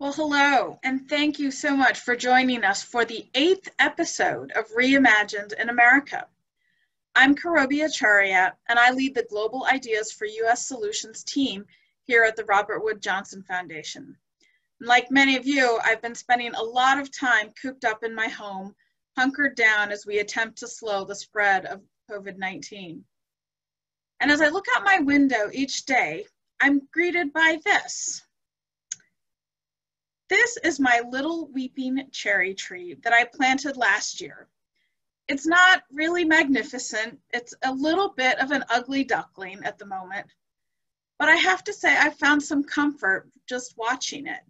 Well, hello, and thank you so much for joining us for the eighth episode of Reimagined in America. I'm Karabi Acharya, and I lead the Global Ideas for U.S. Solutions team here at the Robert Wood Johnson Foundation. And like many of you, I've been spending a lot of time cooped up in my home, hunkered down as we attempt to slow the spread of COVID 19. And as I look out my window each day, I'm greeted by this. This is my little weeping cherry tree that I planted last year. It's not really magnificent. It's a little bit of an ugly duckling at the moment. But I have to say, I found some comfort just watching it.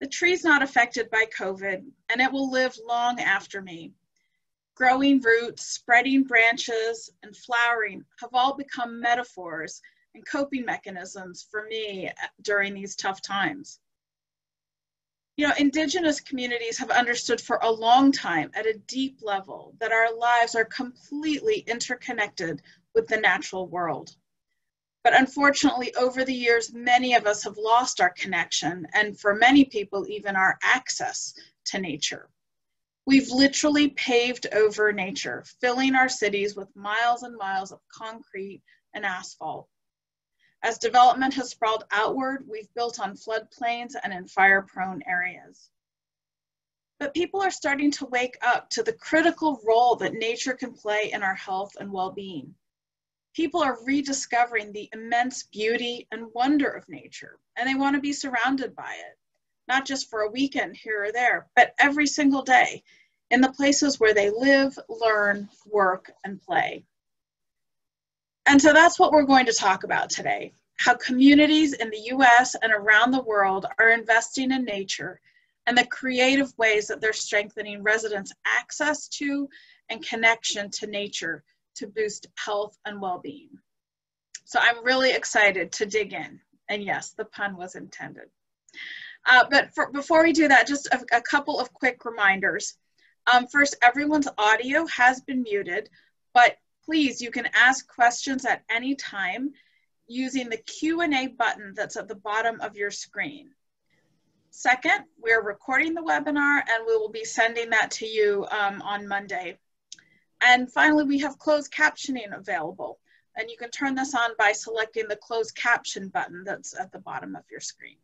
The tree's not affected by COVID, and it will live long after me. Growing roots, spreading branches, and flowering have all become metaphors and coping mechanisms for me during these tough times. You know, Indigenous communities have understood for a long time at a deep level that our lives are completely interconnected with the natural world. But unfortunately, over the years, many of us have lost our connection, and for many people, even our access to nature. We've literally paved over nature, filling our cities with miles and miles of concrete and asphalt. As development has sprawled outward, we've built on floodplains and in fire prone areas. But people are starting to wake up to the critical role that nature can play in our health and well being. People are rediscovering the immense beauty and wonder of nature, and they want to be surrounded by it, not just for a weekend here or there, but every single day in the places where they live, learn, work, and play. And so that's what we're going to talk about today how communities in the US and around the world are investing in nature and the creative ways that they're strengthening residents' access to and connection to nature to boost health and well being. So I'm really excited to dig in. And yes, the pun was intended. Uh, but for, before we do that, just a, a couple of quick reminders. Um, first, everyone's audio has been muted, but please, you can ask questions at any time using the Q&A button that's at the bottom of your screen. Second, we're recording the webinar and we will be sending that to you um, on Monday. And finally, we have closed captioning available. And you can turn this on by selecting the closed caption button that's at the bottom of your screen.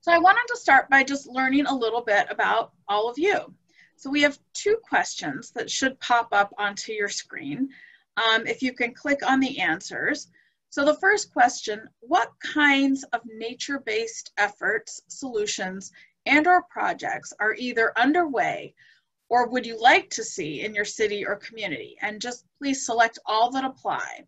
So I wanted to start by just learning a little bit about all of you. So we have two questions that should pop up onto your screen. Um, if you can click on the answers. So the first question, what kinds of nature-based efforts, solutions, and or projects are either underway or would you like to see in your city or community? And just please select all that apply.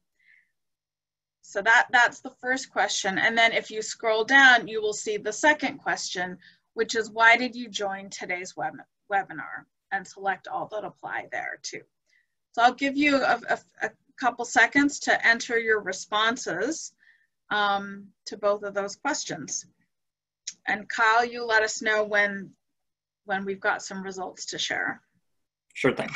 So that, that's the first question. And then if you scroll down, you will see the second question, which is why did you join today's web webinar and select all that apply there too. So I'll give you a, a, a couple seconds to enter your responses um, to both of those questions. And Kyle, you let us know when, when we've got some results to share. Sure thing.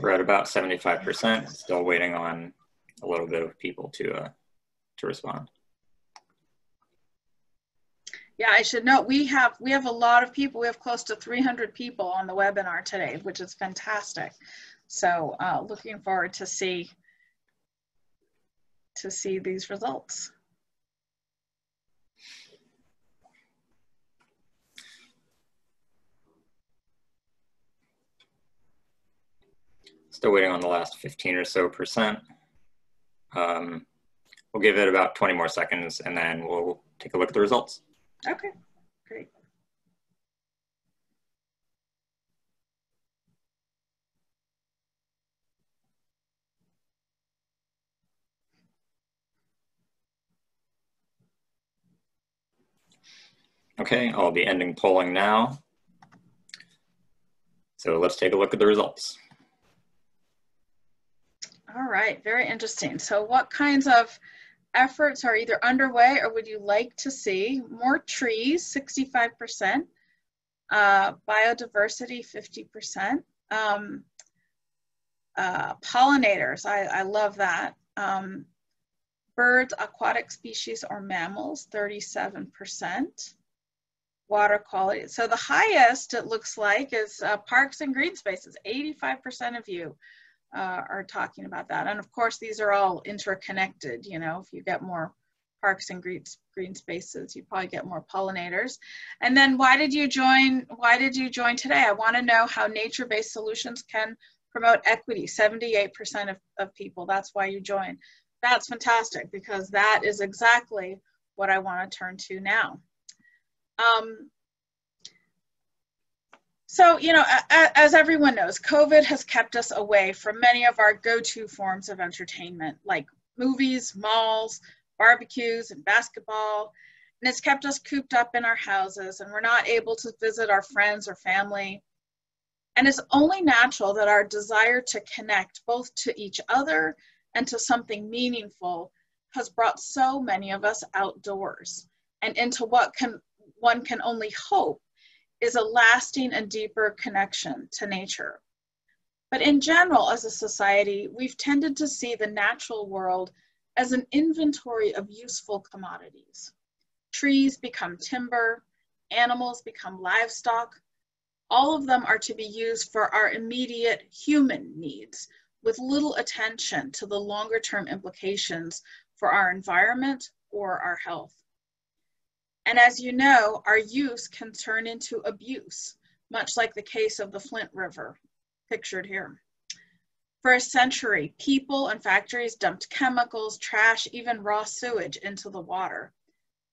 We're at about 75%, still waiting on a little bit of people to, uh, to respond. Yeah, I should note we have we have a lot of people. We have close to 300 people on the webinar today, which is fantastic. So uh, looking forward to see to see these results. Still waiting on the last 15 or so percent. Um, we'll give it about 20 more seconds and then we'll take a look at the results. Okay, great. Okay, I'll be ending polling now. So let's take a look at the results. All right, very interesting. So what kinds of efforts are either underway or would you like to see? More trees, 65%, uh, biodiversity, 50%. Um, uh, pollinators, I, I love that. Um, birds, aquatic species, or mammals, 37%. Water quality. So the highest, it looks like, is uh, parks and green spaces. 85% of you uh, are talking about that. And of course, these are all interconnected. You know, if you get more parks and green, green spaces, you probably get more pollinators. And then why did you join, why did you join today? I wanna know how nature-based solutions can promote equity, 78% of, of people, that's why you joined. That's fantastic because that is exactly what I wanna turn to now. Um, so, you know, as everyone knows, COVID has kept us away from many of our go-to forms of entertainment, like movies, malls, barbecues, and basketball. And it's kept us cooped up in our houses, and we're not able to visit our friends or family. And it's only natural that our desire to connect both to each other and to something meaningful has brought so many of us outdoors and into what can one can only hope is a lasting and deeper connection to nature. But in general, as a society, we've tended to see the natural world as an inventory of useful commodities. Trees become timber, animals become livestock. All of them are to be used for our immediate human needs with little attention to the longer term implications for our environment or our health. And as you know, our use can turn into abuse, much like the case of the Flint River, pictured here. For a century, people and factories dumped chemicals, trash, even raw sewage into the water.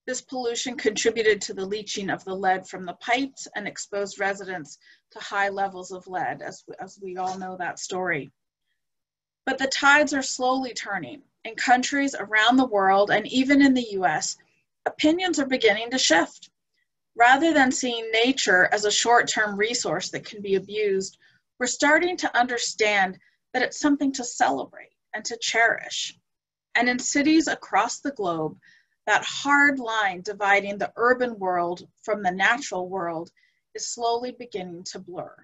This pollution contributed to the leaching of the lead from the pipes and exposed residents to high levels of lead, as, as we all know that story. But the tides are slowly turning. In countries around the world and even in the US, opinions are beginning to shift. Rather than seeing nature as a short term resource that can be abused, we're starting to understand that it's something to celebrate and to cherish. And in cities across the globe, that hard line dividing the urban world from the natural world is slowly beginning to blur.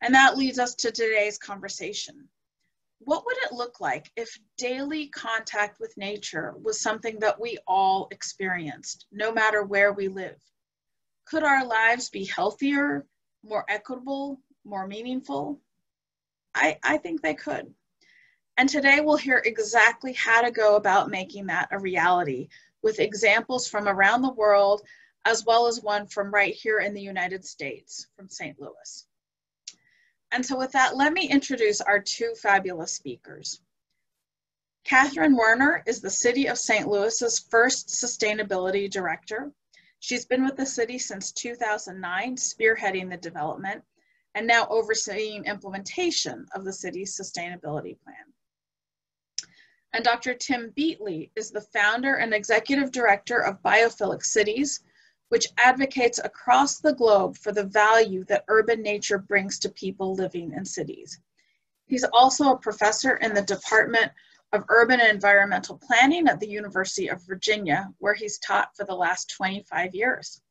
And that leads us to today's conversation what would it look like if daily contact with nature was something that we all experienced, no matter where we live? Could our lives be healthier, more equitable, more meaningful? I, I think they could. And today we'll hear exactly how to go about making that a reality with examples from around the world, as well as one from right here in the United States, from St. Louis. And so with that, let me introduce our two fabulous speakers. Catherine Werner is the City of St. Louis's first Sustainability Director. She's been with the city since 2009, spearheading the development and now overseeing implementation of the city's sustainability plan. And Dr. Tim Beatley is the founder and executive director of Biophilic Cities, which advocates across the globe for the value that urban nature brings to people living in cities. He's also a professor in the Department of Urban and Environmental Planning at the University of Virginia, where he's taught for the last 25 years.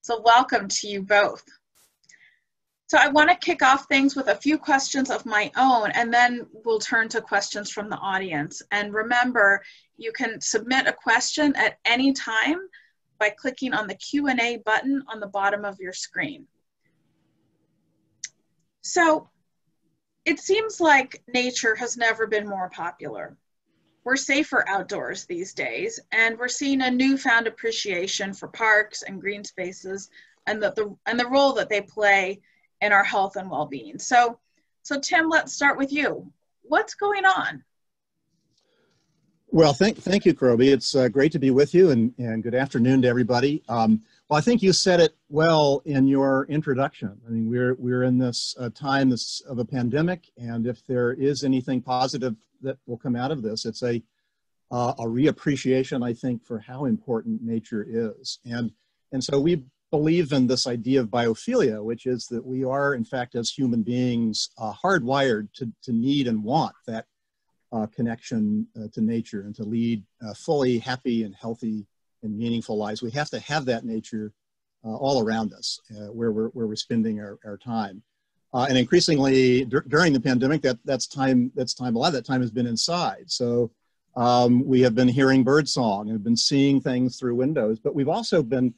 So welcome to you both. So I want to kick off things with a few questions of my own, and then we'll turn to questions from the audience. And remember, you can submit a question at any time by clicking on the Q&A button on the bottom of your screen. So it seems like nature has never been more popular. We're safer outdoors these days, and we're seeing a newfound appreciation for parks and green spaces and the, the, and the role that they play in our health and well-being. So, so Tim, let's start with you. What's going on? Well, thank, thank you, Karabi. It's uh, great to be with you and, and good afternoon to everybody. Um, well, I think you said it well in your introduction. I mean, we're, we're in this uh, time this, of a pandemic, and if there is anything positive that will come out of this, it's a, uh, a reappreciation, I think, for how important nature is. And, and so we believe in this idea of biophilia, which is that we are, in fact, as human beings, uh, hardwired to, to need and want that uh, connection uh, to nature and to lead uh, fully happy and healthy and meaningful lives. We have to have that nature uh, all around us uh, where, we're, where we're spending our, our time. Uh, and increasingly during the pandemic, that, that's time, that's time, a lot of that time has been inside. So um, we have been hearing birdsong and have been seeing things through windows, but we've also been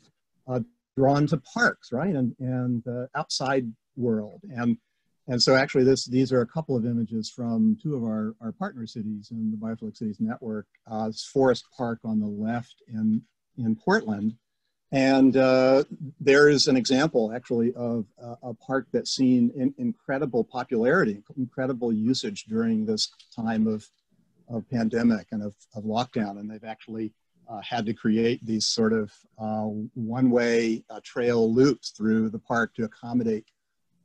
drawn to parks, right? And, and outside world. And and so actually this, these are a couple of images from two of our, our partner cities in the Biophilic Cities Network. Uh, Forest Park on the left in, in Portland. And uh, there is an example actually of a park that's seen in, incredible popularity, incredible usage during this time of, of pandemic and of, of lockdown. And they've actually uh, had to create these sort of uh, one-way uh, trail loops through the park to accommodate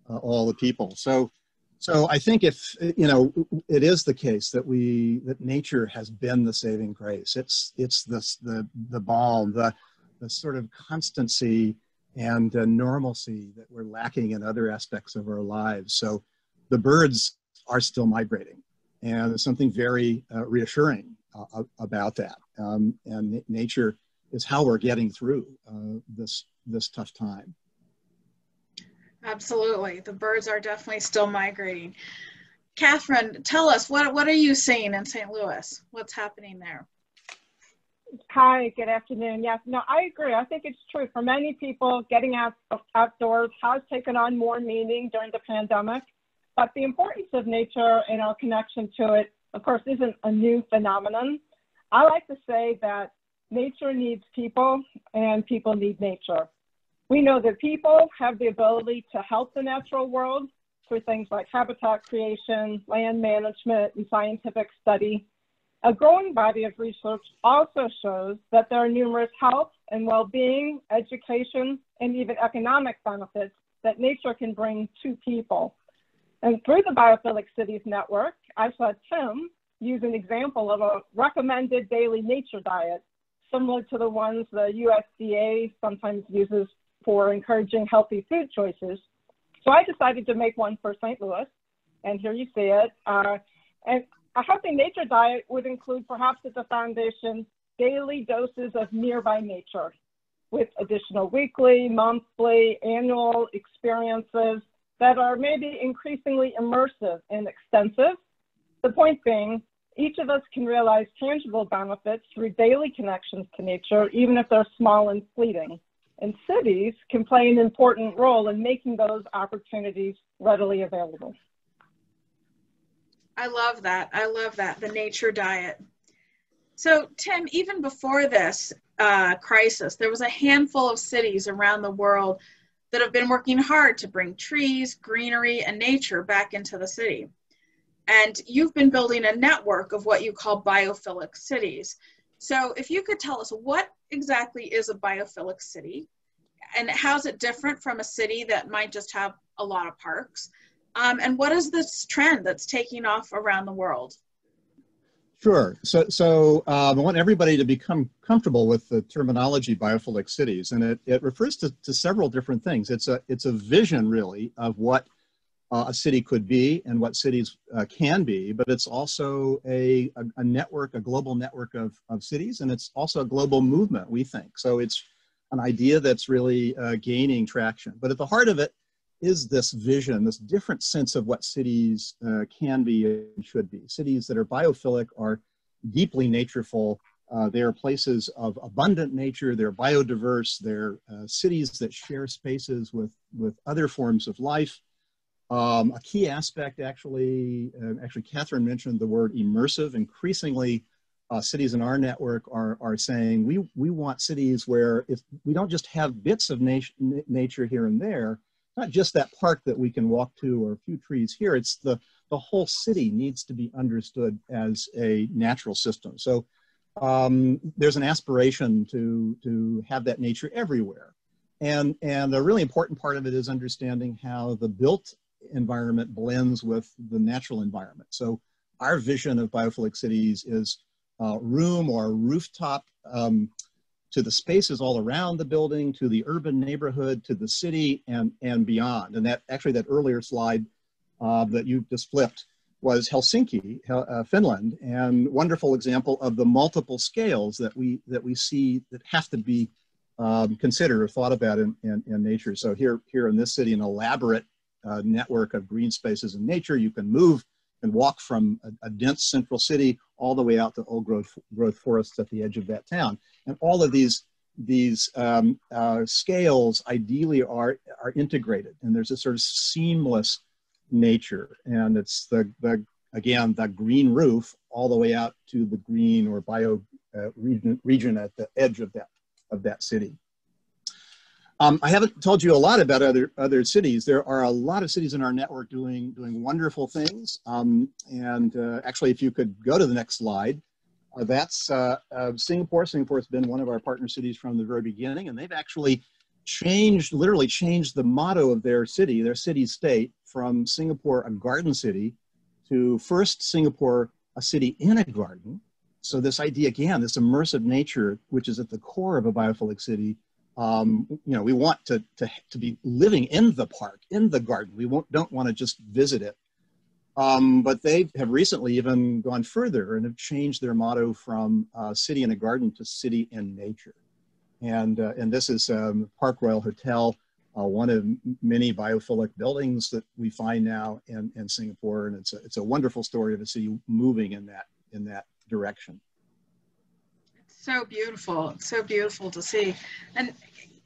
uh, all the people. So, so I think if you know, it is the case that we that nature has been the saving grace. It's it's this the the balm, the the sort of constancy and uh, normalcy that we're lacking in other aspects of our lives. So, the birds are still migrating, and there's something very uh, reassuring uh, about that. Um, and nature is how we're getting through uh, this this tough time. Absolutely. The birds are definitely still migrating. Catherine, tell us, what, what are you seeing in St. Louis? What's happening there? Hi, good afternoon. Yes, no, I agree. I think it's true. For many people, getting out outdoors has taken on more meaning during the pandemic. But the importance of nature and our connection to it, of course, isn't a new phenomenon. I like to say that nature needs people and people need nature. We know that people have the ability to help the natural world through things like habitat creation, land management, and scientific study. A growing body of research also shows that there are numerous health and well-being, education, and even economic benefits that nature can bring to people. And through the Biophilic Cities Network, I saw Tim use an example of a recommended daily nature diet, similar to the ones the USDA sometimes uses for encouraging healthy food choices. So I decided to make one for St. Louis, and here you see it. Uh, and a healthy nature diet would include perhaps at the foundation daily doses of nearby nature with additional weekly, monthly, annual experiences that are maybe increasingly immersive and extensive. The point being, each of us can realize tangible benefits through daily connections to nature, even if they're small and fleeting and cities can play an important role in making those opportunities readily available. I love that. I love that, the nature diet. So, Tim, even before this uh, crisis, there was a handful of cities around the world that have been working hard to bring trees, greenery, and nature back into the city. And you've been building a network of what you call biophilic cities. So, if you could tell us what exactly is a biophilic city and how's it different from a city that might just have a lot of parks? Um, and what is this trend that's taking off around the world? Sure. So, so um, I want everybody to become comfortable with the terminology biophilic cities, and it, it refers to, to several different things. It's a, it's a vision, really, of what uh, a city could be and what cities uh, can be, but it's also a, a, a, network, a global network of, of cities, and it's also a global movement, we think. So it's an idea that's really uh, gaining traction. But at the heart of it is this vision, this different sense of what cities uh, can be and should be. Cities that are biophilic are deeply natureful. Uh, they are places of abundant nature. They're biodiverse. They're uh, cities that share spaces with, with other forms of life. Um, a key aspect, actually, uh, actually, Catherine mentioned the word immersive. Increasingly, uh, cities in our network are, are saying we, we want cities where if we don't just have bits of nat nature here and there, not just that park that we can walk to or a few trees here, it's the, the whole city needs to be understood as a natural system. So um, there's an aspiration to, to have that nature everywhere. And, and a really important part of it is understanding how the built environment blends with the natural environment. So our vision of biophilic cities is uh, room or rooftop um, to the spaces all around the building, to the urban neighborhood, to the city and, and beyond. And that actually that earlier slide uh, that you just flipped was Helsinki, uh, Finland, and wonderful example of the multiple scales that we that we see that have to be um, considered or thought about in, in, in, nature. So here here in this city, an elaborate uh, network of green spaces in nature. You can move and walk from a, a, dense central city all the way out to old growth growth forests at the edge of that town, and all of these these um, uh, scales ideally are are integrated, and there's a sort of seamless nature. And it's the, the again, the green roof all the way out to the green or bio uh, region, region at the edge of that, of that city. Um, I haven't told you a lot about other other cities. There are a lot of cities in our network doing doing wonderful things. Um, and uh, actually, if you could go to the next slide, uh, that's uh, uh Singapore. Singapore has been one of our partner cities from the very beginning, and they've actually changed, literally changed the motto of their city, their city state, from Singapore, a garden city, to first Singapore, a city in a garden. So this idea, again, this immersive nature, which is at the core of a biophilic city, um, you know, we want to, to, to be living in the park, in the garden. We won't, don't want to just visit it. Um, but they have recently even gone further and have changed their motto from uh, city in a garden to city in nature. And, uh, and this is um, Park Royal Hotel, uh, one of many biophilic buildings that we find now in, in Singapore. And it's a, it's a wonderful story of a city moving in that, in that direction. So beautiful. So beautiful to see. And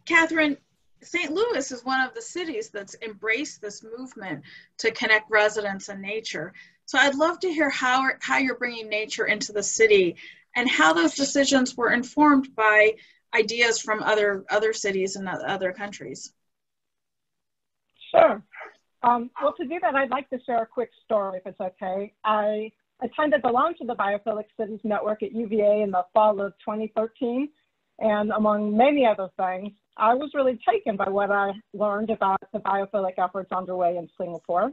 Catherine, St. Louis is one of the cities that's embraced this movement to connect residents and nature. So I'd love to hear how, how you're bringing nature into the city and how those decisions were informed by ideas from other other cities and other countries. Sure. Um, well, to do that, I'd like to share a quick story, if it's okay. I attended the launch of the Biophilic Cities Network at UVA in the fall of 2013, and among many other things, I was really taken by what I learned about the biophilic efforts underway in Singapore.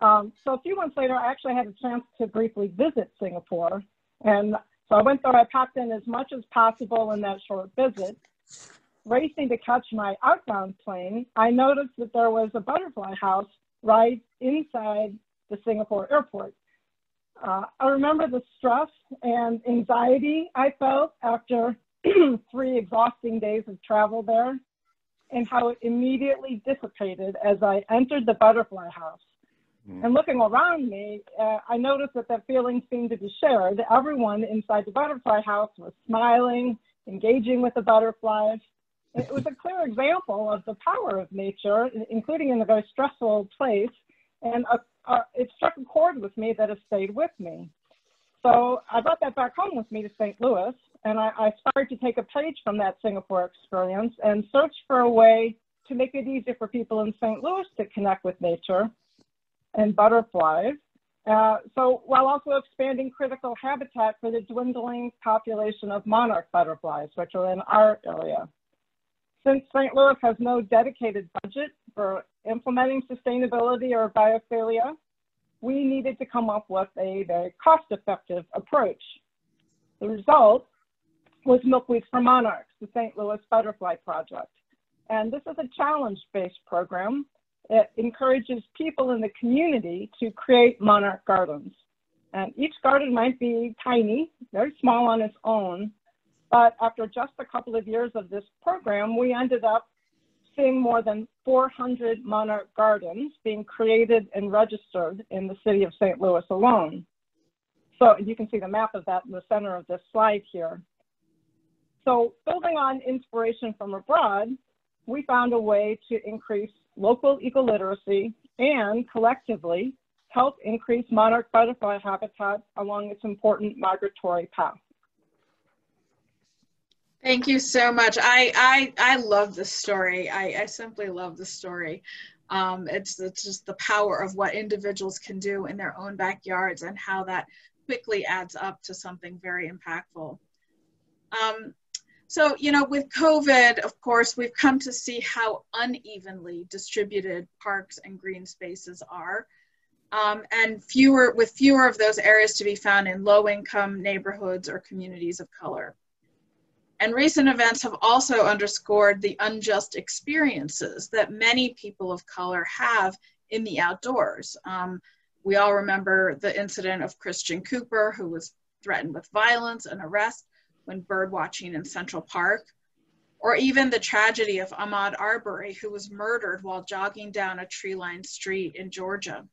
Um, so a few months later, I actually had a chance to briefly visit Singapore, and so I went there, I packed in as much as possible in that short visit. Racing to catch my outbound plane, I noticed that there was a butterfly house right inside the Singapore airport. Uh, I remember the stress and anxiety I felt after three exhausting days of travel there and how it immediately dissipated as I entered the butterfly house. Mm. And looking around me, uh, I noticed that that feeling seemed to be shared. Everyone inside the butterfly house was smiling, engaging with the butterflies. It was a clear example of the power of nature, including in a very stressful place. And a, a, it struck a chord with me that has stayed with me. So I brought that back home with me to St. Louis, and I, I started to take a page from that Singapore experience and search for a way to make it easier for people in St. Louis to connect with nature and butterflies. Uh, so while also expanding critical habitat for the dwindling population of monarch butterflies, which are in our area. Since St. Louis has no dedicated budget for implementing sustainability or biophilia, we needed to come up with a very cost-effective approach. The result was Milkweeds for Monarchs, the St. Louis Butterfly Project. And this is a challenge-based program it encourages people in the community to create monarch gardens. And each garden might be tiny, very small on its own, but after just a couple of years of this program, we ended up seeing more than 400 monarch gardens being created and registered in the city of St. Louis alone. So you can see the map of that in the center of this slide here. So building on inspiration from abroad, we found a way to increase local ecoliteracy, and collectively help increase monarch butterfly habitat along its important migratory path. Thank you so much. I I, I love this story. I, I simply love the story. Um, it's, it's just the power of what individuals can do in their own backyards and how that quickly adds up to something very impactful. Um, so, you know, with COVID, of course, we've come to see how unevenly distributed parks and green spaces are. Um, and fewer, with fewer of those areas to be found in low income neighborhoods or communities of color. And recent events have also underscored the unjust experiences that many people of color have in the outdoors. Um, We all remember the incident of Christian Cooper, who was threatened with violence and arrest when bird watching in Central Park, or even the tragedy of Ahmaud Arbery, who was murdered while jogging down a tree-lined street in Georgia.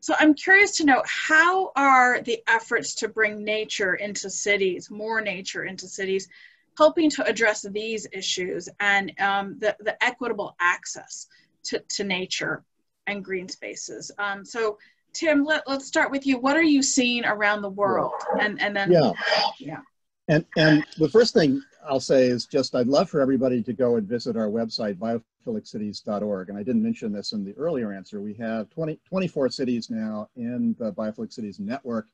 So I'm curious to know how are the efforts to bring nature into cities, more nature into cities, helping to address these issues and um, the, the equitable access to, to nature and green spaces. Um, so Tim, let, let's start with you. What are you seeing around the world? And, and then, yeah. yeah. And, and the first thing I'll say is just I'd love for everybody to go and visit our website, biophiliccities.org. And I didn't mention this in the earlier answer. We have 20, 24 cities now in the Biophilic Cities Network.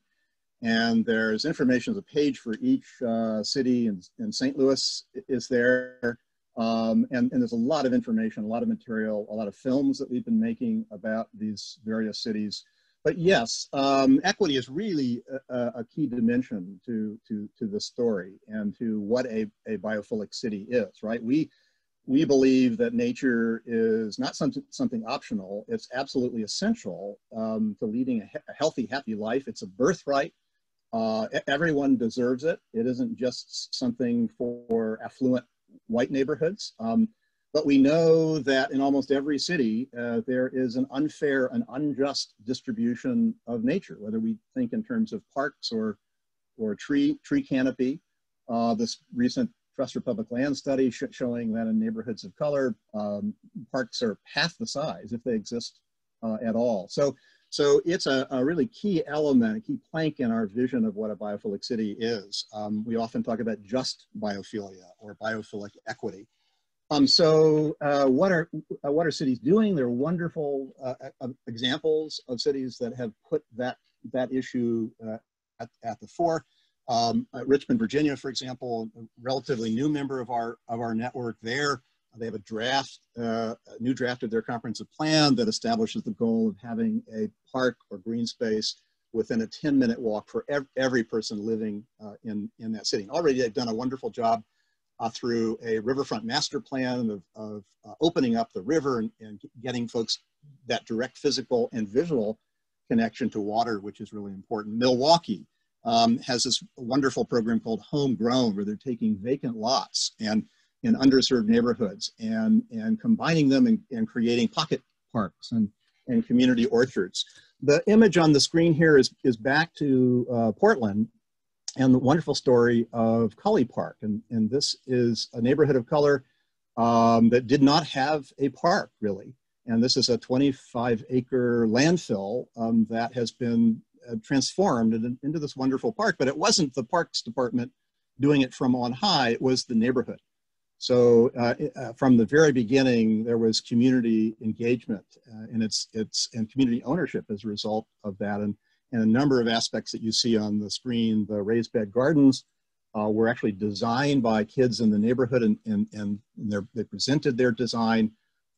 And there's information, there's a page for each uh, city, and St. Louis is there. Um, and, and there's a lot of information, a lot of material, a lot of films that we've been making about these various cities but yes, um, equity is really a, a, key dimension to, to, to the story and to what a, a biophilic city is, right? We, we believe that nature is not something, something optional. It's absolutely essential um, to leading a, he a, healthy, happy life. It's a birthright. Uh, everyone deserves it. It isn't just something for affluent white neighborhoods. Um, but we know that in almost every city, uh, there is an unfair and unjust distribution of nature, whether we think in terms of parks or, or tree, tree canopy. Uh, this recent Trust for Public Land study sh showing that in neighborhoods of color, um, parks are half the size if they exist uh, at all. So, so it's a, a, really key element, a key plank in our vision of what a biophilic city is. Um, we often talk about just biophilia or biophilic equity. Um, so uh, what are uh, what are cities doing? There are wonderful uh, uh, examples of cities that have put that that issue uh, at, at the fore. Um, Richmond, Virginia, for example, a relatively new member of our of our network. There, they have a draft, uh, a new draft of their comprehensive plan that establishes the goal of having a park or green space within a 10-minute walk for ev every person living in in that city. Already, they've done a wonderful job uh, through a riverfront master plan of, of uh, opening up the river and, and, getting folks that direct physical and visual connection to water, which is really important. Milwaukee um, has this wonderful program called Homegrown, where they're taking vacant lots and in underserved neighborhoods and, and combining them and, and creating pocket parks and, and community orchards. The image on the screen here is, is back to uh, Portland and the wonderful story of Cully Park. And, and this is a neighborhood of color um, that did not have a park really. And this is a 25 acre landfill um, that has been uh, transformed into, this wonderful park, but it wasn't the parks department doing it from on high, it was the neighborhood. So uh, uh, from the very beginning, there was community engagement uh, and it's, it's, and community ownership as a result of that. And and a number of aspects that you see on the screen. The raised bed gardens uh, were actually designed by kids in the neighborhood and, and, and they presented their design.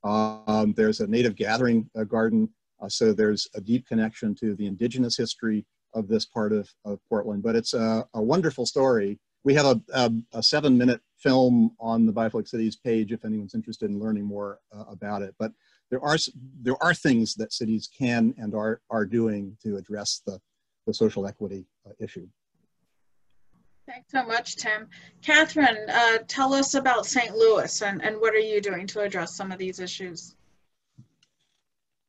Um, there's a native gathering uh, garden, uh, so there's a deep connection to the indigenous history of this part of, of Portland, but it's a, a wonderful story. We have a, a, a, seven minute film on the Biophilic Cities page if anyone's interested in learning more uh, about it. But there are there are things that cities can and are are doing to address the the social equity uh, issue. Thanks so much, Tim. Catherine, uh, tell us about St. Louis and, and what are you doing to address some of these issues?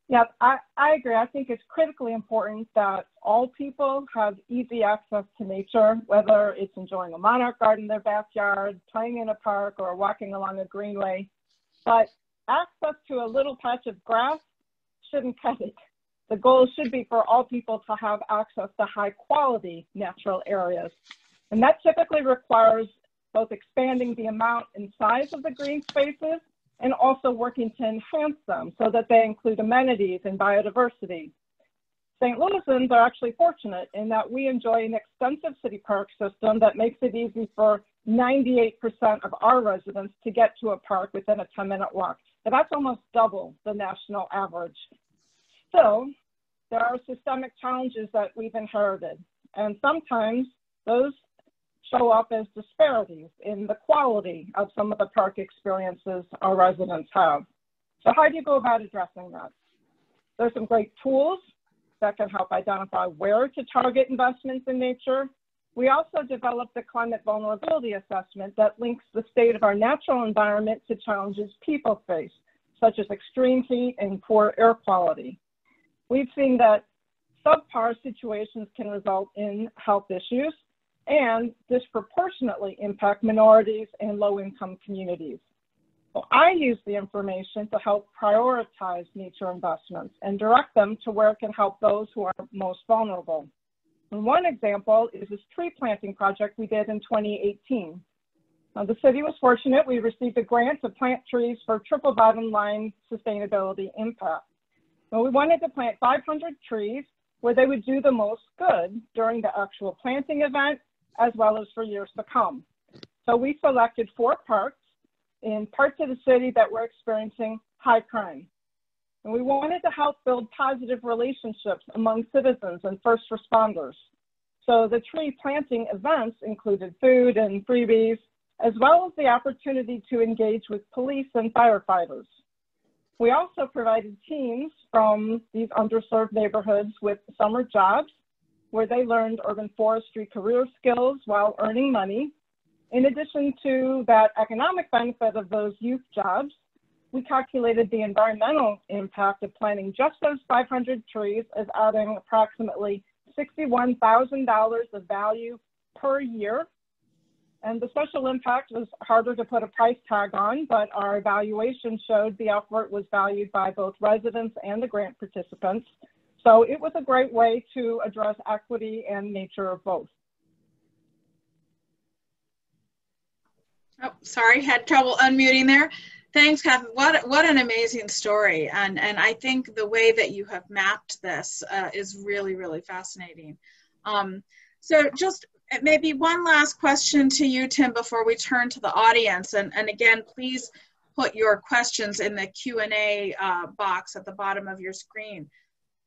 Yeah, I, I agree. I think it's critically important that all people have easy access to nature, whether it's enjoying a monarch garden in their backyard, playing in a park, or walking along a greenway. But access to a little patch of grass shouldn't cut it. The goal should be for all people to have access to high quality natural areas. And that typically requires both expanding the amount and size of the green spaces and also working to enhance them so that they include amenities and biodiversity. St. Louisans are actually fortunate in that we enjoy an extensive city park system that makes it easy for 98% of our residents to get to a park within a 10 minute walk. So that's almost double the national average. Still, there are systemic challenges that we've inherited, and sometimes those show up as disparities in the quality of some of the park experiences our residents have. So how do you go about addressing that? There's some great tools that can help identify where to target investments in nature. We also developed a climate vulnerability assessment that links the state of our natural environment to challenges people face, such as extreme heat and poor air quality. We've seen that subpar situations can result in health issues and disproportionately impact minorities and low-income communities. So I use the information to help prioritize nature investments and direct them to where it can help those who are most vulnerable. And one example is this tree planting project we did in 2018. Now, the city was fortunate. We received a grant to plant trees for triple bottom line sustainability impact. We wanted to plant 500 trees where they would do the most good during the actual planting event as well as for years to come. So we selected four parks in parts of the city that were experiencing high crime. And we wanted to help build positive relationships among citizens and first responders. So the tree planting events included food and freebies, as well as the opportunity to engage with police and firefighters. We also provided teams from these underserved neighborhoods with summer jobs where they learned urban forestry career skills while earning money. In addition to that economic benefit of those youth jobs, we calculated the environmental impact of planting just those 500 trees as adding approximately $61,000 of value per year. And the social impact was harder to put a price tag on, but our evaluation showed the effort was valued by both residents and the grant participants. So it was a great way to address equity and nature of both. Oh, sorry, had trouble unmuting there. Thanks, Kathy. What what an amazing story, and and I think the way that you have mapped this uh, is really really fascinating. Um, so just maybe one last question to you, Tim, before we turn to the audience, and and again, please put your questions in the Q and A uh, box at the bottom of your screen.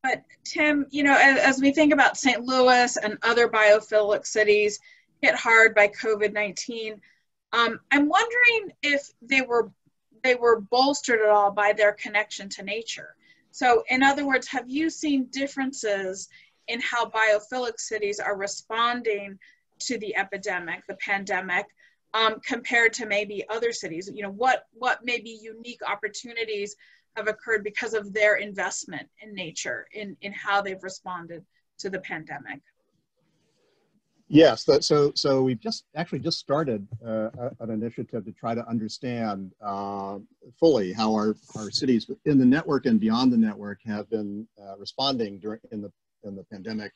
But Tim, you know, as, as we think about St. Louis and other biophilic cities hit hard by COVID-19, um, I'm wondering if they were they were bolstered at all by their connection to nature. So, in other words, have you seen differences in how biophilic cities are responding to the epidemic, the pandemic, um, compared to maybe other cities? You know, what what maybe unique opportunities have occurred because of their investment in nature, in, in how they've responded to the pandemic. Yes, so so we've just actually just started uh, an initiative to try to understand uh, fully how our, our cities in the network and beyond the network have been uh, responding during in the in the pandemic,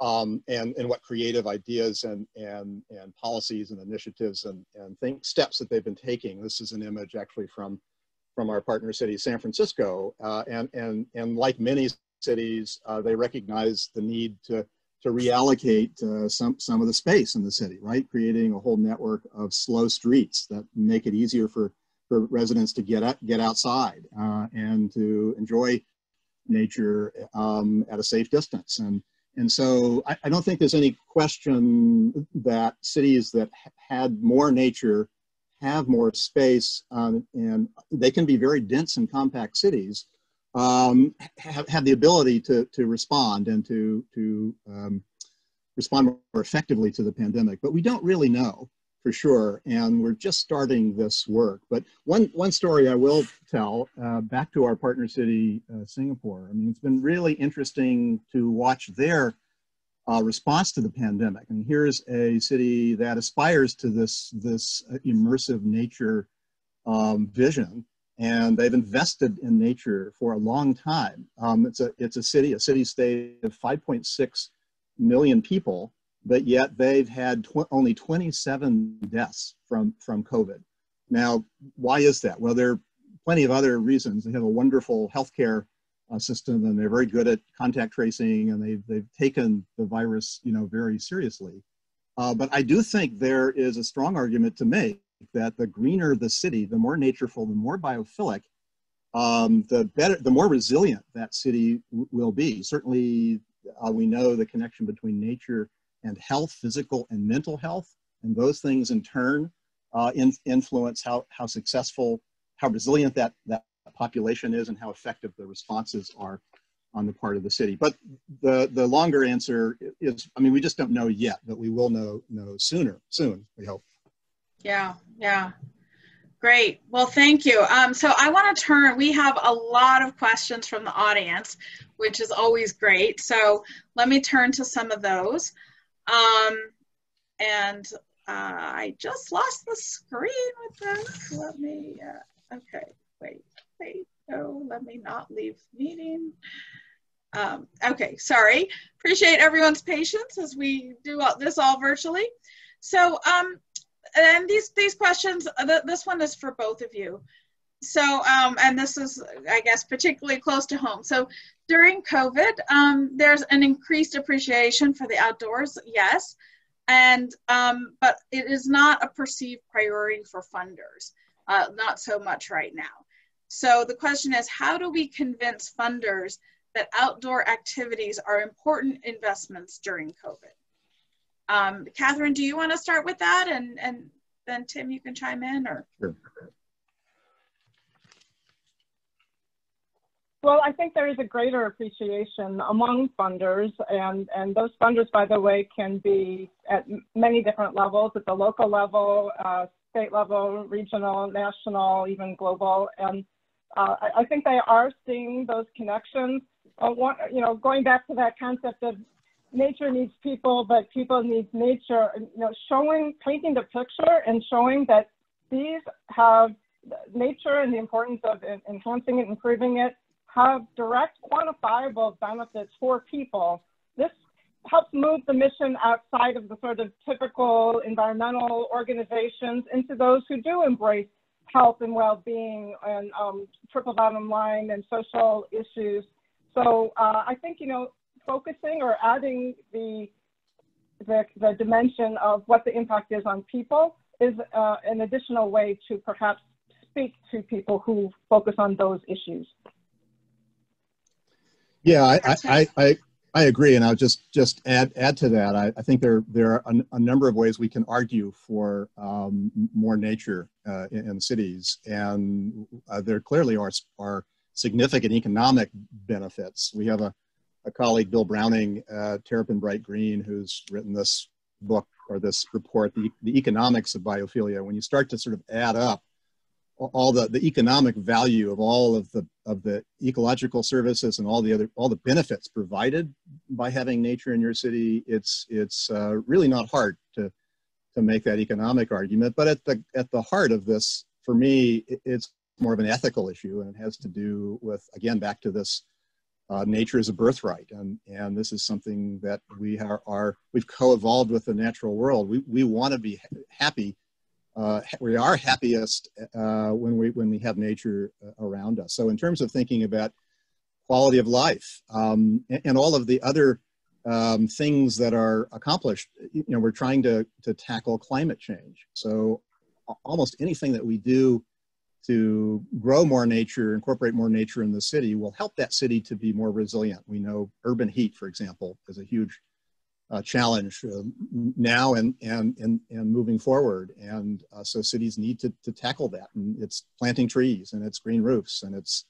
um, and and what creative ideas and and and policies and initiatives and and think steps that they've been taking. This is an image actually from from our partner city, San Francisco. Uh, and, and, and like many cities, uh, they recognize the need to, to reallocate uh, some, some of the space in the city, right? Creating a whole network of slow streets that make it easier for, for residents to get, at, get outside uh, and to enjoy nature um, at a safe distance. And, and so I, I, don't think there's any question that cities that had more nature have more space um, and they can be very dense and compact cities um, have, have the ability to, to respond and to, to um, respond more effectively to the pandemic. But we don't really know for sure, and we're just starting this work. But one, one story I will tell, uh, back to our partner city, uh, Singapore. I mean, it's been really interesting to watch their uh, response to the pandemic. And here's a city that aspires to this, this immersive nature um, vision. And they've invested in nature for a long time. Um, it's, a, it's a city, a city state of 5.6 million people, but yet they've had tw only 27 deaths from, from COVID. Now, why is that? Well, there are plenty of other reasons. They have a wonderful healthcare system and they're very good at contact tracing and they've, they've taken the virus you know very seriously. Uh, but i do think there is a strong argument to make that the greener the city the more natureful the more biophilic um, the better the more resilient that city will be. Certainly uh, we know the connection between nature and health physical and mental health and those things in turn uh, in, influence how, how successful how resilient that, that population is and how effective the responses are on the part of the city. But the the longer answer is, I mean, we just don't know yet, but we will know know sooner, soon. We hope. Yeah, yeah. Great. Well, thank you. Um, so I want to turn, we have a lot of questions from the audience, which is always great. So let me turn to some of those. Um, and uh, I just lost the screen with this. Let me, uh, okay, wait, no, let me not leave meeting. Um, okay, sorry. Appreciate everyone's patience as we do all, this all virtually. So um, and these these questions, uh, this one is for both of you. So, um, and this is, I guess, particularly close to home. So, during COVID, um, there's an increased appreciation for the outdoors, yes, and um, but it is not a perceived priority for funders, uh, not so much right now. So the question is, how do we convince funders that outdoor activities are important investments during COVID? Um, Catherine, do you want to start with that? And, and then Tim, you can chime in or? Sure. Well, I think there is a greater appreciation among funders, and, and those funders, by the way, can be at many different levels, at the local level, uh, state level, regional, national, even global. And uh, I, I, think they are seeing those connections. Uh, one, you know, going back to that concept of nature needs people, but people need nature. You know, showing, painting the picture and showing that these have nature and the importance of enhancing it, improving it, have direct quantifiable benefits for people. This helps move the mission outside of the sort of typical environmental organizations into those who do embrace health and well-being and um, triple bottom line and social issues. So uh, I think, you know, focusing or adding the, the, the dimension of what the impact is on people is uh, an additional way to perhaps speak to people who focus on those issues. Yeah, I, I, I, I, agree, and I'll just just add add to that. I, I think there there are a, a, number of ways we can argue for um, more nature uh, in, in, cities, and uh, there clearly are are significant economic benefits. We have a a colleague, Bill Browning, uh, Terrapin Bright Green, who's written this book or this report, the, the economics of biophilia. When you start to sort of add up all the, the economic value of all of the of the ecological services and all the other all the benefits provided by having nature in your city, it's it's uh, really not hard to to make that economic argument. But at the at the heart of this, for me, it's more of an ethical issue, and it has to do with again back to this uh, nature is a birthright, and and this is something that we are, are we've co-evolved with the natural world. We we want to be happy. Uh, we are happiest uh, when we when we have nature uh, around us. So in terms of thinking about quality of life um, and, and, all of the other um, things that are accomplished, you know, we're trying to to tackle climate change. So almost anything that we do to grow more nature, incorporate more nature in the city will help that city to be more resilient. We know urban heat, for example, is a huge uh, challenge uh, now and, and, and, and moving forward. And uh, so cities need to, to tackle that. And it's planting trees and it's green roofs and it's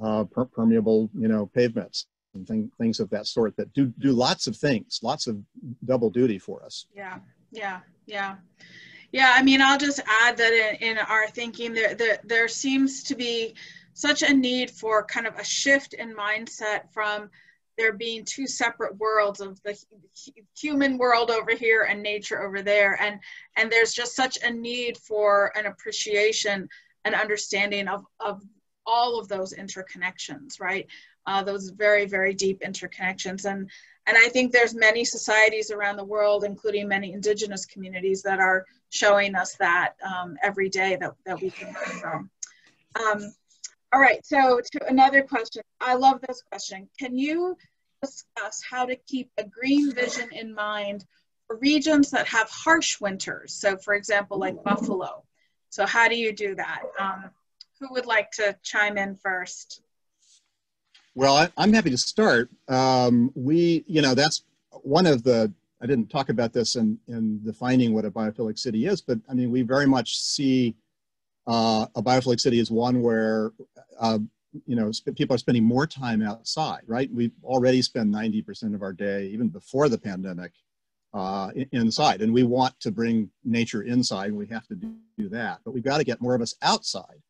uh, per permeable, you know, pavements and thing, things of that sort that do, do lots of things, lots of double duty for us. Yeah, yeah, yeah. Yeah, I mean, I'll just add that in, in our thinking, there, there, there seems to be such a need for kind of a shift in mindset from there being two separate worlds of the human world over here and nature over there and and there's just such a need for an appreciation and understanding of of all of those interconnections right uh, those very very deep interconnections and and i think there's many societies around the world including many indigenous communities that are showing us that um, every day that, that we can learn from. Um, all right, so to another question. I love this question. Can you discuss how to keep a green vision in mind for regions that have harsh winters? So for example, like Buffalo. So how do you do that? Um, who would like to chime in first? Well, I, am happy to start. Um, we, you know, that's one of the I didn't talk about this in, in defining what a biophilic city is, but I mean, we very much see uh, a biophilic city as one where uh, you know, people are spending more time outside, right? We already spend 90% of our day, even before the pandemic, uh, inside. And we want to bring nature inside, and we have to do that. But we've got to get more of us outside.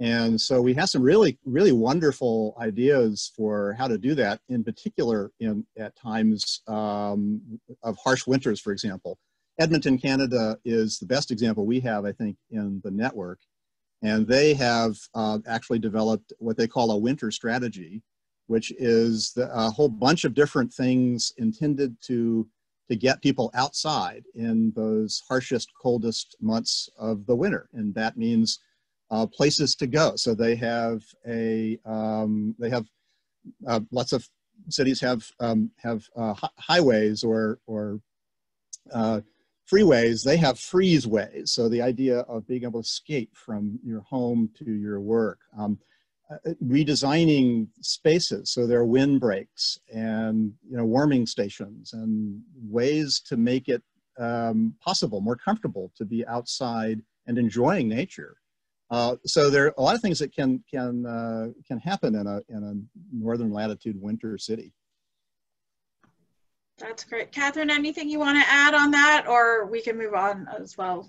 And so we have some really, really wonderful ideas for how to do that, in particular in at times um, of harsh winters, for example. Edmonton, Canada is the best example we have, I think, in the network. And they have uh, actually developed what they call a winter strategy, which is the, a whole bunch of different things intended to, to get people outside in those harshest, coldest months of the winter. And that means uh, places to go. So they have a, um, they have uh, lots of cities have, um, have uh, highways or, or uh, freeways, they have freezeways. So the idea of being able to escape from your home to your work. Um, uh, redesigning spaces so there are wind breaks and you know warming stations and ways to make it um, possible more comfortable to be outside and enjoying nature uh, so there are a lot of things that can can uh, can happen in a in a northern latitude winter city that's great. Catherine, anything you want to add on that or we can move on as well?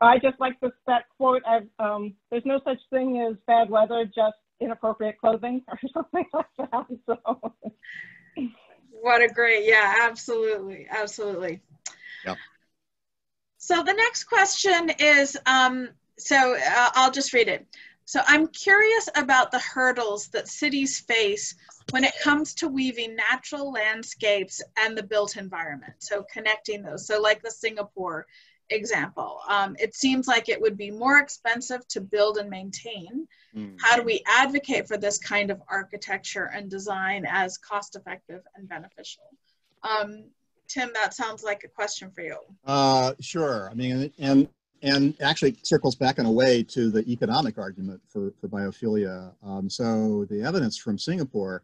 I just like this, that quote, um, there's no such thing as bad weather, just inappropriate clothing or something like that. So. What a great, yeah, absolutely, absolutely. Yep. So the next question is, um, so uh, I'll just read it. So I'm curious about the hurdles that cities face when it comes to weaving natural landscapes and the built environment. So connecting those. So like the Singapore example, um, it seems like it would be more expensive to build and maintain. Mm. How do we advocate for this kind of architecture and design as cost effective and beneficial? Um, Tim, that sounds like a question for you. Uh, sure. I mean, and and actually circles back in a way to the economic argument for, for biophilia. Um, so the evidence from Singapore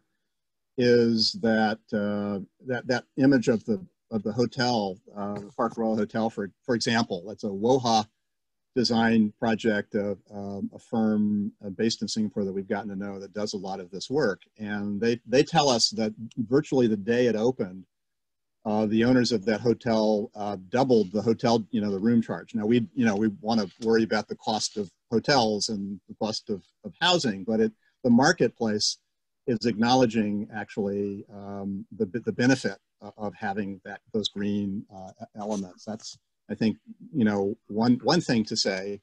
is that uh, that that image of the of the hotel, uh, Park Royal Hotel, for for example, that's a WOHA design project of um, a firm uh, based in Singapore that we've gotten to know that does a lot of this work, and they they tell us that virtually the day it opened, uh, the owners of that hotel uh, doubled the hotel, you know, the room charge. Now we, you know, we want to worry about the cost of hotels and the cost of, of housing, but it, the marketplace is acknowledging actually um, the, the benefit of having that those green uh, elements. That's I think you know one one thing to say.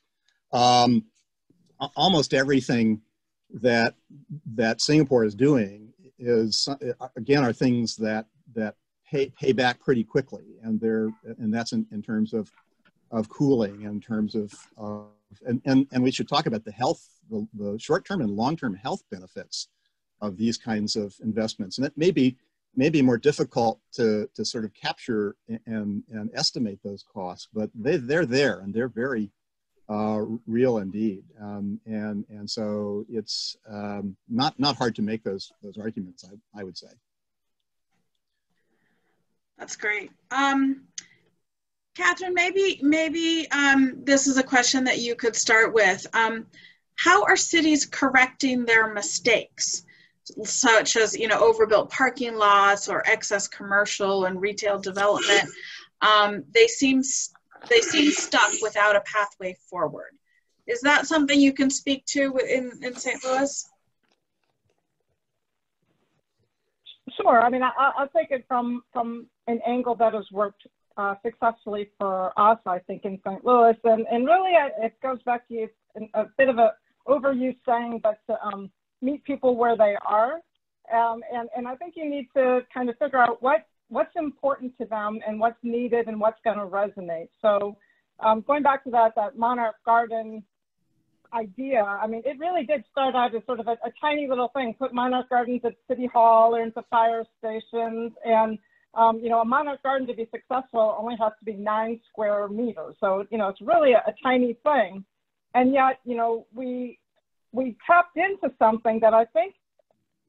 Um, almost everything that that Singapore is doing is again are things that that pay pay back pretty quickly, and they're and that's in, in terms of of cooling, in terms of uh, and, and and we should talk about the health, the, the short term and long term health benefits of these kinds of investments. And it may be, may be more difficult to, to sort of capture and, and estimate those costs, but they, they're there and they're very uh, real indeed. Um, and, and so it's um, not, not hard to make those, those arguments, I, I would say. That's great. Um, Catherine, maybe maybe um, this is a question that you could start with. Um, how are cities correcting their mistakes? such as you know overbuilt parking lots or excess commercial and retail development um, they seem they seem stuck without a pathway forward is that something you can speak to in, in st louis sure i mean I, i'll take it from from an angle that has worked uh, successfully for us i think in st louis and and really it goes back to a bit of a overused saying but um, meet people where they are. Um, and, and I think you need to kind of figure out what, what's important to them and what's needed and what's going to resonate. So um, going back to that, that Monarch Garden idea, I mean, it really did start out as sort of a, a tiny little thing, put Monarch Gardens at City Hall or into fire stations. And, um, you know, a Monarch Garden to be successful only has to be nine square meters. So, you know, it's really a, a tiny thing. And yet, you know, we we tapped into something that I think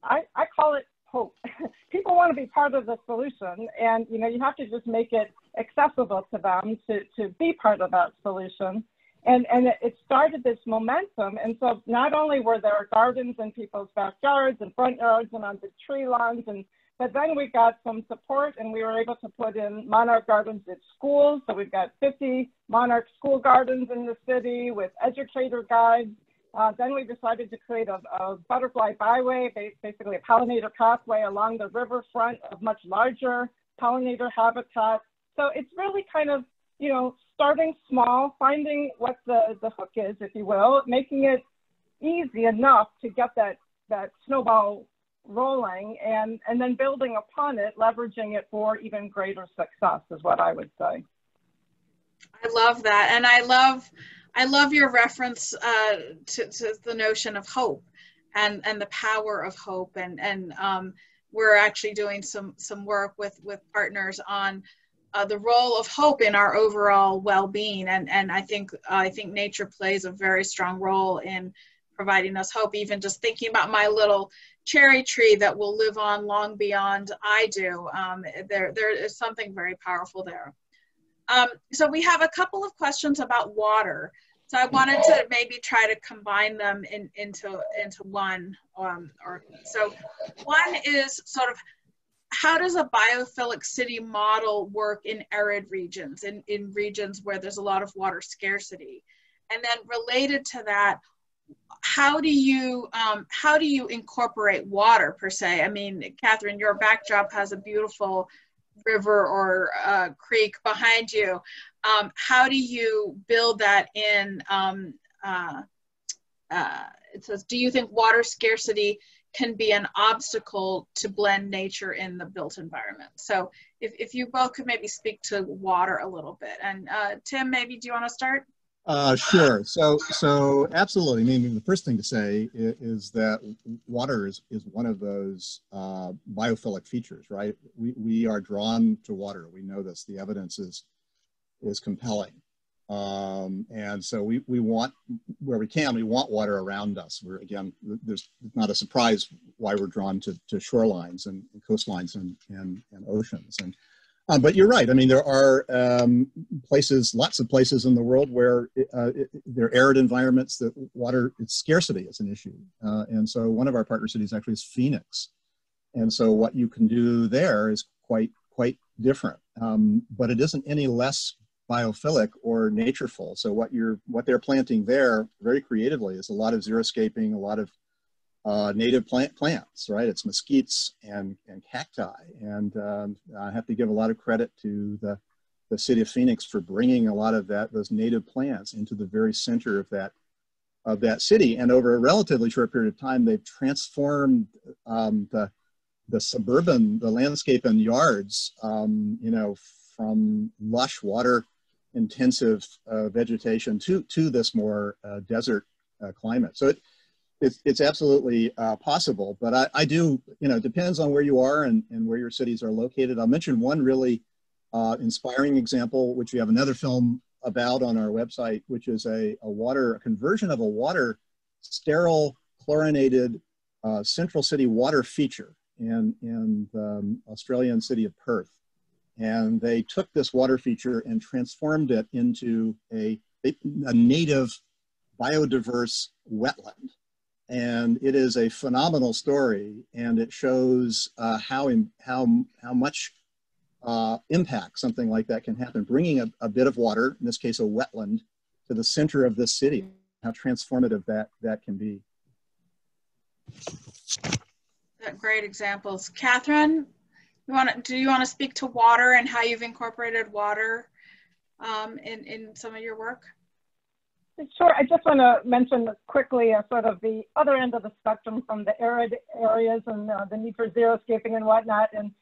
I, I call it hope. People want to be part of the solution, and you know you have to just make it accessible to them to, to be part of that solution. And, and it started this momentum. And so not only were there gardens in people's backyards and front yards and on the tree lawns, and, but then we got some support and we were able to put in monarch gardens at schools. So we've got 50 monarch school gardens in the city with educator guides. Uh, then we decided to create a, a, butterfly byway, basically a pollinator pathway along the riverfront of much larger pollinator habitat. So it's really kind of, you know, starting small, finding what the, the hook is, if you will, making it easy enough to get that, that snowball rolling and, and then building upon it, leveraging it for even greater success is what I would say. I love that. And I love, I love your reference uh, to, to the notion of hope and, and the power of hope. And, and um, we're actually doing some, some work with, with partners on uh, the role of hope in our overall well-being. And and I think I think nature plays a very strong role in providing us hope. Even just thinking about my little cherry tree that will live on long beyond I do. Um, there there is something very powerful there. Um, so we have a couple of questions about water. So I wanted to maybe try to combine them in, into into one um, or so. One is sort of how does a biophilic city model work in arid regions, in, in regions where there's a lot of water scarcity? And then related to that, how do you um, how do you incorporate water per se? I mean, Catherine, your backdrop has a beautiful river or uh, creek behind you. Um, how do you build that in? Um, uh, uh, it says, do you think water scarcity can be an obstacle to blend nature in the built environment. So if, if you both could maybe speak to water a little bit. And uh, Tim, maybe do you want to start? Uh, sure. So, so absolutely. I mean, the first thing to say is, is that water is, is one of those uh, biophilic features, right? We, we are drawn to water. We know this. The evidence is, is compelling. Um, and so we, we want, where we can, we want water around us. We're, again, there's not a surprise why we're drawn to, to shorelines and, coastlines and, and, and oceans. And, um, but you're right. I mean, there are um, places, lots of places in the world where uh, it, there are arid environments that water scarcity is an issue. Uh, and so one of our partner cities actually is Phoenix. And so what you can do there is quite, quite different. Um, but it isn't any less biophilic or natureful. So what you're what they're planting there very creatively is a lot of xeriscaping, a lot of uh, native plant plants, right? It's mesquites and and cacti, and um, I have to give a lot of credit to the the city of Phoenix for bringing a lot of that those native plants into the very center of that of that city. And over a relatively short period of time, they've transformed um, the the suburban the landscape and yards, um, you know, from lush water intensive uh, vegetation to, to this more uh, desert uh, climate. So it, it's, it's absolutely uh, possible, but I, I do, you know, depends on where you are and, and where your cities are located. I'll mention one really uh, inspiring example, which we have another film about on our website, which is a, a water, a conversion of a water sterile chlorinated central city water feature in, in the um, Australian city of Perth. And they took this water feature and transformed it into a, a native biodiverse wetland. And it is a phenomenal story, and it shows uh, how, how, how much uh, impact something like that can happen. Bringing a, a bit of water, in this case a wetland, to the center of this city, how transformative that, that can be. Great examples. Catherine, you want do you want to speak to water and how you've incorporated water um, in, in some of your work? Sure. I just want to mention quickly uh, sort of the other end of the spectrum from the arid areas and uh, the need for xeriscaping and whatnot. And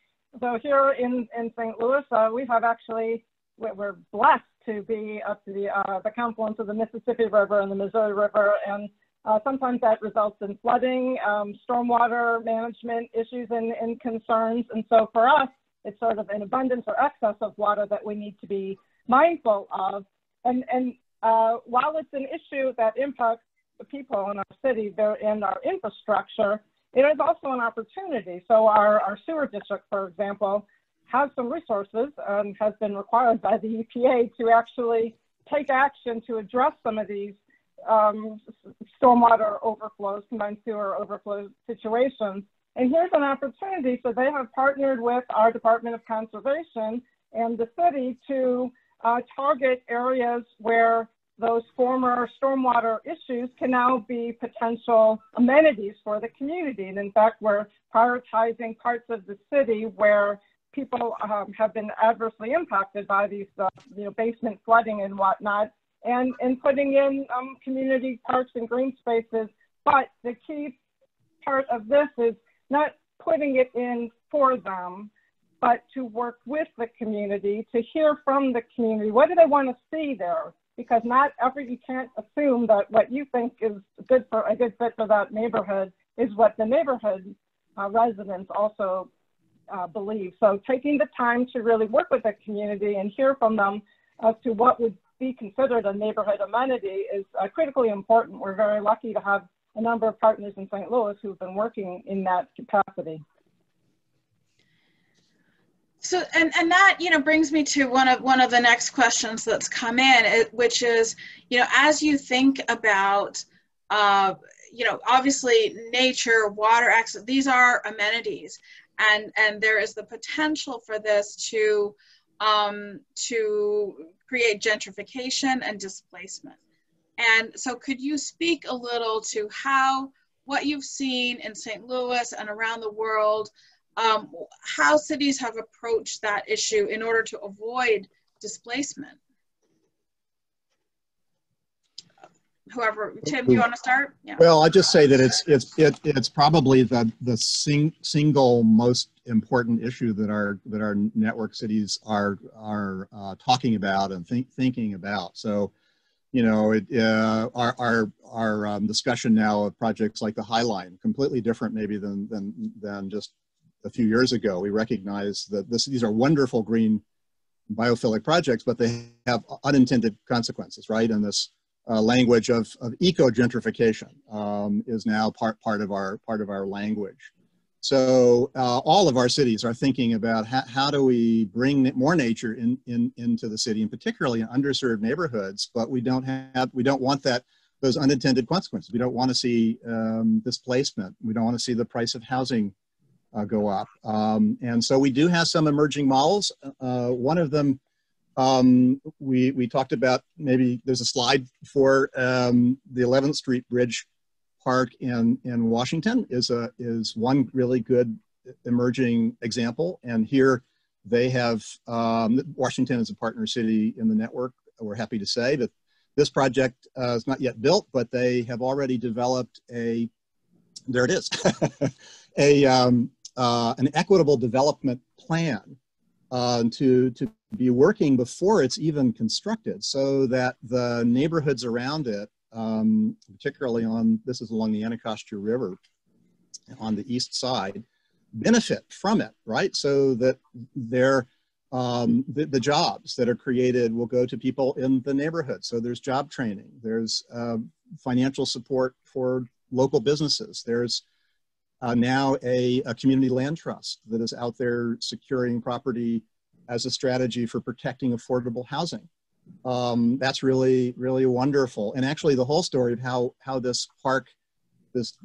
so here in, in St. Louis, uh, we have actually, we're blessed to be up to the, uh, the confluence of the Mississippi River and the Missouri River. And uh, sometimes that results in flooding, um, stormwater management issues and, and, concerns. And so for us, it's sort of an abundance or excess of water that we need to be mindful of. And, and uh, while it's an issue that impacts the people in our city and our infrastructure, it is also an opportunity. So our, our sewer district, for example, has some resources and has been required by the EPA to actually take action to address some of these um, stormwater overflows, combined sewer overflow situations. And here's an opportunity. So they have partnered with our Department of Conservation and the city to uh, target areas where those former stormwater issues can now be potential amenities for the community. And in fact, we're prioritizing parts of the city where people um, have been adversely impacted by these, uh, you know, basement flooding and whatnot, and, and putting in um, community parks and green spaces. But the key part of this is not putting it in for them, but to work with the community, to hear from the community. What do they want to see there? Because not every, you can't assume that what you think is good for a good fit for that neighborhood is what the neighborhood uh, residents also uh, believe. So taking the time to really work with the community and hear from them as to what would be considered a neighborhood amenity is uh, critically important. We're very lucky to have a number of partners in St. Louis who've been working in that capacity. So, and, and that, you know, brings me to one of, one of the next questions that's come in, which is, you know, as you think about, uh, you know, obviously nature, water access, these are amenities and and there is the potential for this to um, to create gentrification and displacement. And so, could you speak a little to how what you've seen in St. Louis and around the world, um, how cities have approached that issue in order to avoid displacement? Whoever tim do you want to start? Yeah. well i just say that it's it's it, it's probably the the sing, single most important issue that our that our network cities are are uh, talking about and think, thinking about. So you know it, uh, our our our um, discussion now of projects like the high line completely different maybe than than than just a few years ago. We recognize that this these are wonderful green biophilic projects but they have unintended consequences right? And this uh, language of, of eco-gentrification um, is now part, part, of our, part of our language. So uh, all of our cities are thinking about how, how do we bring more nature in, in, into the city, and particularly in underserved neighborhoods, but we don't have, we don't want that, those unintended consequences. We don't want to see um, displacement. We don't want to see the price of housing uh, go up. Um, and so we do have some emerging models. Uh, one of them um, we, we talked about maybe there's a slide for um, the 11th Street Bridge Park in, in Washington is, a, is one really good emerging example. And here they have, um, Washington is a partner city in the network. We're happy to say that this project uh, is not yet built, but they have already developed a, there it is, a, um, uh, an equitable development plan uh, to, to be working before it's even constructed so that the neighborhoods around it, um, particularly on, this is along the Anacostia River on the east side, benefit from it, right? So that their, um, the, the, jobs that are created will go to people in the neighborhood. So there's job training, there's uh, financial support for local businesses, there's uh, now a, a, community land trust that is out there securing property as a strategy for protecting affordable housing. Um, that's really, really wonderful. And actually the whole story of how, how this park, this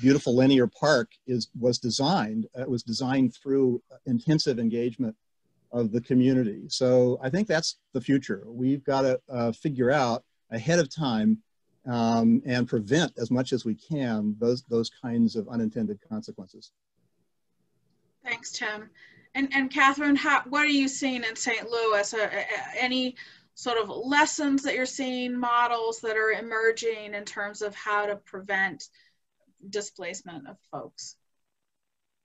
beautiful linear park is, was designed, it was designed through intensive engagement of the community. So I think that's the future. We've got to uh, figure out ahead of time um, and prevent as much as we can those, those kinds of unintended consequences. Thanks, Tim. And, and Catherine, how, what are you seeing in St. Louis? Uh, uh, any sort of lessons that you're seeing, models that are emerging in terms of how to prevent displacement of folks?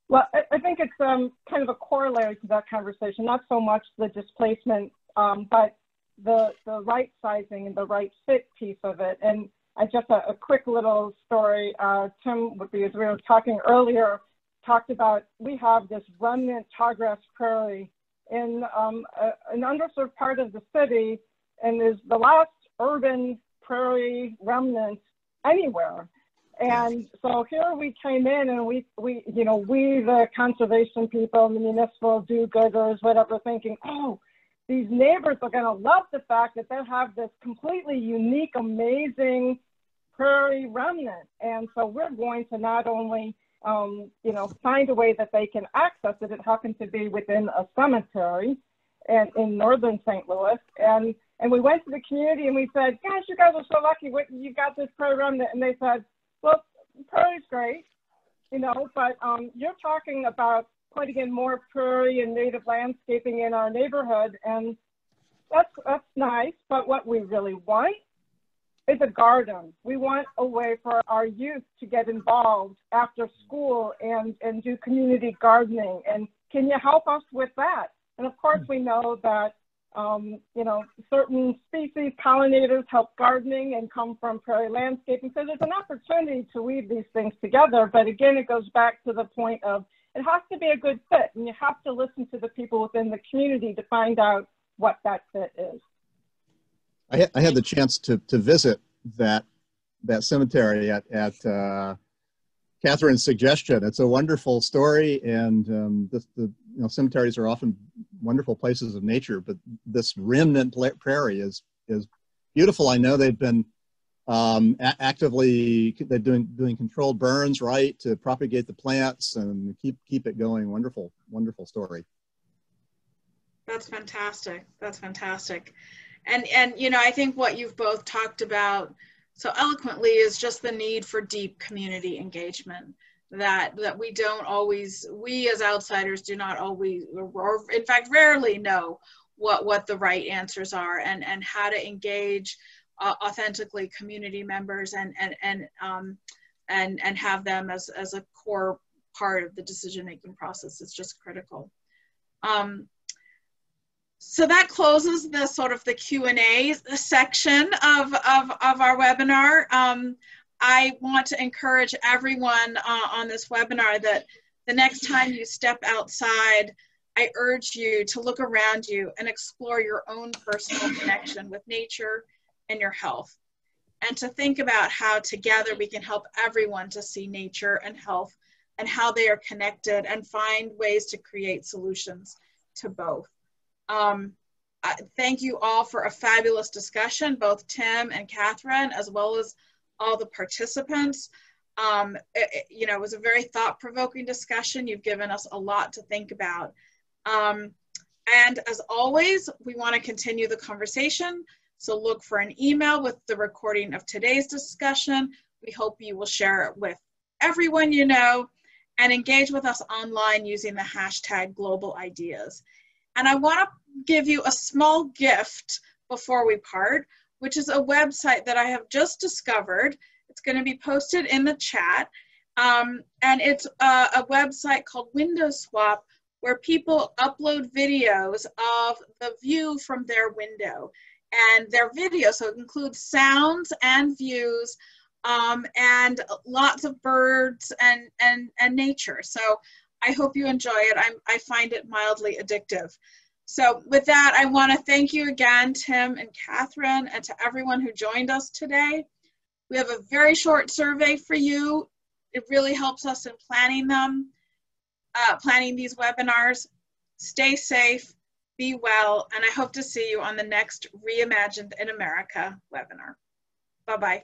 Well, I think it's um, kind of a corollary to that conversation, not so much the displacement, um, but the, the right sizing and the right fit piece of it. And I just a, a quick little story. Uh, Tim, as we were talking earlier, talked about we have this remnant tallgrass prairie in um, a, an underserved part of the city and is the last urban prairie remnant anywhere. And so here we came in and we, we, you know, we, the conservation people, the municipal do-gooders, whatever, thinking, oh, these neighbors are going to love the fact that they have this completely unique, amazing prairie remnant. And so we're going to not only, um, you know, find a way that they can access it. It happens to be within a cemetery and in northern St. Louis. And and we went to the community and we said, gosh, you guys are so lucky. You got this prairie remnant. And they said, well, prairie's great, you know, but um, you're talking about putting in more prairie and native landscaping in our neighborhood. And that's, that's nice. But what we really want is a garden. We want a way for our youth to get involved after school and, and do community gardening. And can you help us with that? And of course, we know that, um, you know, certain species, pollinators help gardening and come from prairie landscaping. So there's an opportunity to weave these things together. But again, it goes back to the point of it has to be a good fit and you have to listen to the people within the community to find out what that fit is. I, I had the chance to, to visit that that cemetery at, at uh, Catherine's suggestion. It's a wonderful story, and um, the, the you know cemeteries are often wonderful places of nature, but this remnant prairie is is beautiful. I know they've been um, actively they're doing doing controlled burns right to propagate the plants and keep keep it going. Wonderful, wonderful story. That's fantastic. That's fantastic. And and you know, I think what you've both talked about so eloquently is just the need for deep community engagement that that we don't always we as outsiders do not always or in fact rarely know what what the right answers are and and how to engage uh, authentically community members and and and um and and have them as as a core part of the decision making process is just critical um so that closes the sort of the Q&A section of, of, of our webinar. Um, I want to encourage everyone uh, on this webinar that the next time you step outside, I urge you to look around you and explore your own personal connection with nature and your health. And to think about how together we can help everyone to see nature and health and how they are connected and find ways to create solutions to both. Um, thank you all for a fabulous discussion, both Tim and Catherine, as well as all the participants. Um, it, you know, it was a very thought-provoking discussion. You've given us a lot to think about. Um, and as always, we want to continue the conversation. So look for an email with the recording of today's discussion. We hope you will share it with everyone you know and engage with us online using the hashtag global ideas. And I want to give you a small gift before we part, which is a website that I have just discovered. It's going to be posted in the chat. Um, and it's a, a website called Window Swap where people upload videos of the view from their window and their video. So it includes sounds and views um, and lots of birds and, and, and nature. So I hope you enjoy it. I'm, I find it mildly addictive. So with that, I want to thank you again, Tim and Catherine, and to everyone who joined us today. We have a very short survey for you. It really helps us in planning them, uh, planning these webinars. Stay safe, be well, and I hope to see you on the next Reimagined in America webinar. Bye-bye.